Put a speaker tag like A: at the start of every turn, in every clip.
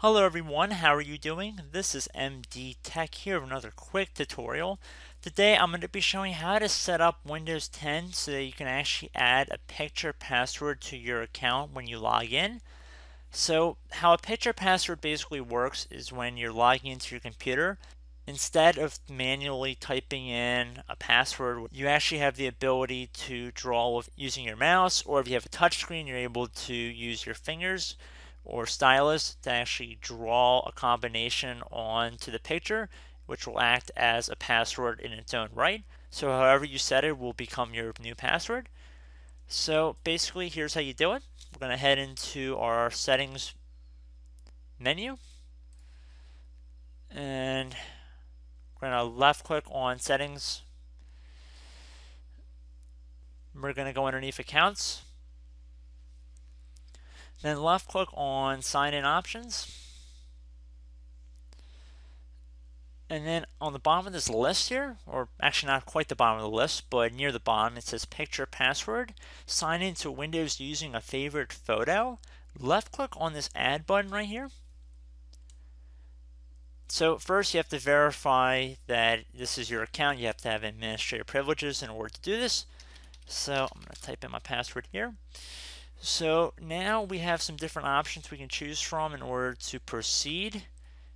A: Hello everyone, how are you doing? This is MD Tech here with another quick tutorial. Today I'm going to be showing how to set up Windows 10 so that you can actually add a picture password to your account when you log in. So how a picture password basically works is when you're logging into your computer, instead of manually typing in a password, you actually have the ability to draw with using your mouse or if you have a touchscreen you're able to use your fingers or stylus to actually draw a combination onto the picture, which will act as a password in its own right. So however you set it will become your new password. So basically, here's how you do it. We're going to head into our settings menu. And we're going to left click on settings. We're going to go underneath accounts. Then left click on sign in options. And then on the bottom of this list here, or actually not quite the bottom of the list, but near the bottom, it says picture password. Sign into Windows using a favorite photo. Left click on this add button right here. So first you have to verify that this is your account. You have to have administrator privileges in order to do this. So I'm going to type in my password here. So now we have some different options we can choose from in order to proceed.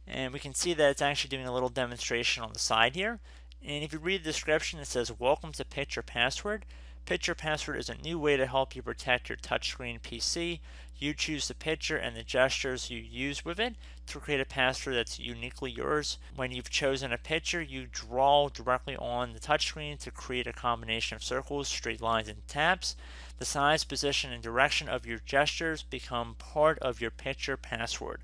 A: And we can see that it's actually doing a little demonstration on the side here. And if you read the description, it says, Welcome to Picture Password. Picture Password is a new way to help you protect your touchscreen PC. You choose the picture and the gestures you use with it to create a password that's uniquely yours. When you've chosen a picture, you draw directly on the touchscreen to create a combination of circles, straight lines, and taps. The size, position, and direction of your gestures become part of your picture password.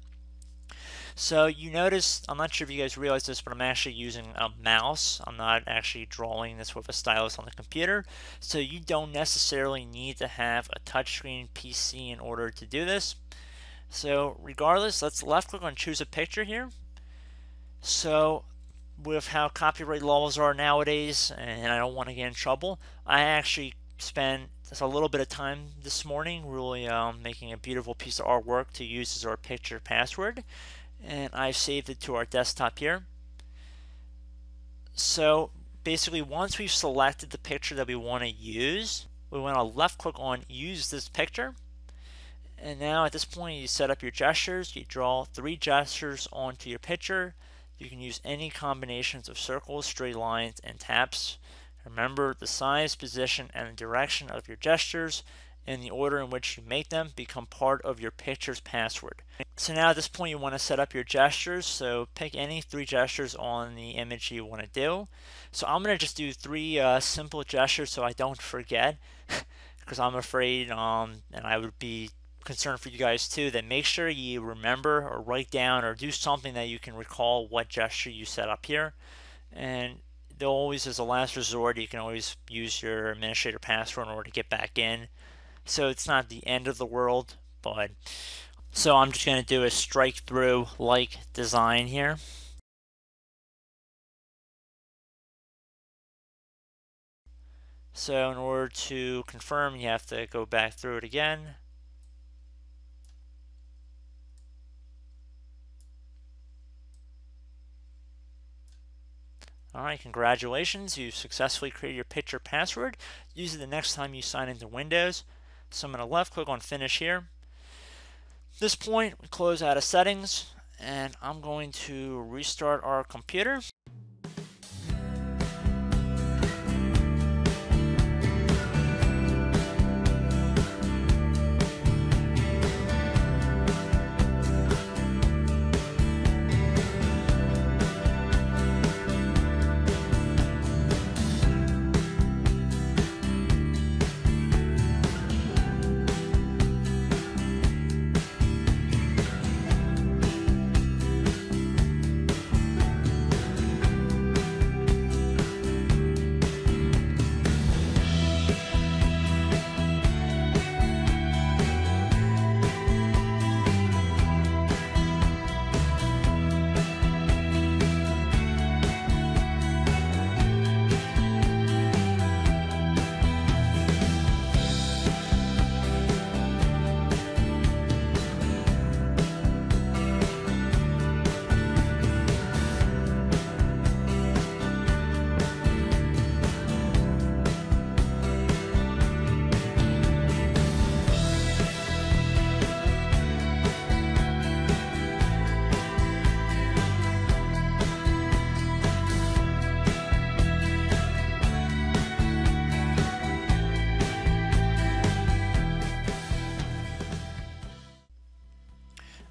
A: So you notice, I'm not sure if you guys realize this, but I'm actually using a mouse. I'm not actually drawing this with a stylus on the computer. So you don't necessarily need to have a touchscreen PC in order to do this. So regardless, let's left click on choose a picture here. So with how copyright laws are nowadays, and I don't want to get in trouble, I actually spent just a little bit of time this morning really um, making a beautiful piece of artwork to use as our picture password and I've saved it to our desktop here. So basically once we've selected the picture that we want to use, we want to left click on use this picture. And now at this point you set up your gestures, you draw three gestures onto your picture. You can use any combinations of circles, straight lines, and taps. Remember the size, position, and direction of your gestures and the order in which you make them become part of your picture's password. So now at this point you want to set up your gestures. So pick any three gestures on the image you want to do. So I'm going to just do three uh, simple gestures so I don't forget because I'm afraid um, and I would be concerned for you guys too that make sure you remember or write down or do something that you can recall what gesture you set up here. And always as a last resort you can always use your administrator password in order to get back in so it's not the end of the world, but so I'm just going to do a strike through like design here. So in order to confirm, you have to go back through it again. Alright, congratulations. You've successfully created your picture password. Use it the next time you sign into Windows. So I'm going to left click on finish here. This point, we close out of settings and I'm going to restart our computer.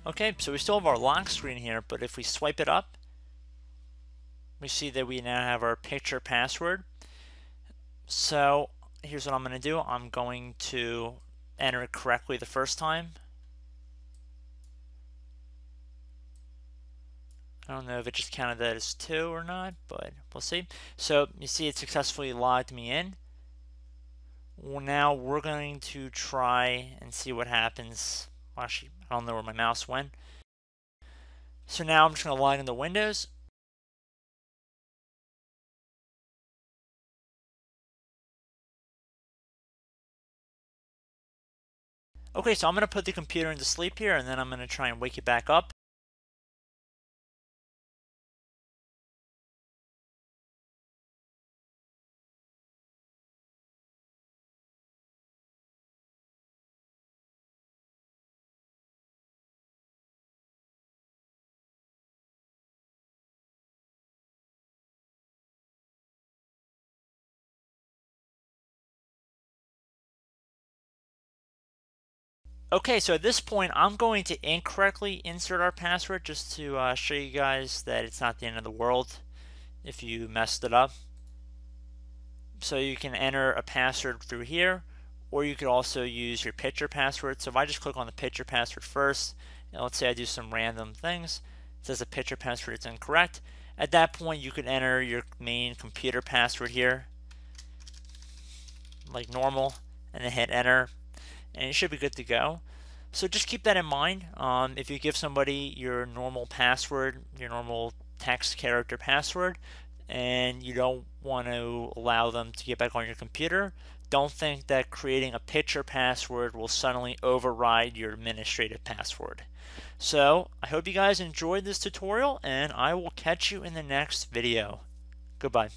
A: Okay, so we still have our lock screen here, but if we swipe it up, we see that we now have our picture password. So here's what I'm going to do. I'm going to enter it correctly the first time. I don't know if it just counted that as two or not, but we'll see. So you see it successfully logged me in. Well, now we're going to try and see what happens. Actually, I don't know where my mouse went. So now I'm just going to log the Windows. Okay, so I'm going to put the computer into sleep here, and then I'm going to try and wake it back up. Okay, so at this point, I'm going to incorrectly insert our password just to uh, show you guys that it's not the end of the world if you messed it up. So you can enter a password through here, or you could also use your picture password. So if I just click on the picture password first, and let's say I do some random things, it says the picture password is incorrect. At that point, you could enter your main computer password here, like normal, and then hit enter and it should be good to go. So just keep that in mind. Um, if you give somebody your normal password, your normal text character password, and you don't want to allow them to get back on your computer, don't think that creating a picture password will suddenly override your administrative password. So I hope you guys enjoyed this tutorial and I will catch you in the next video. Goodbye.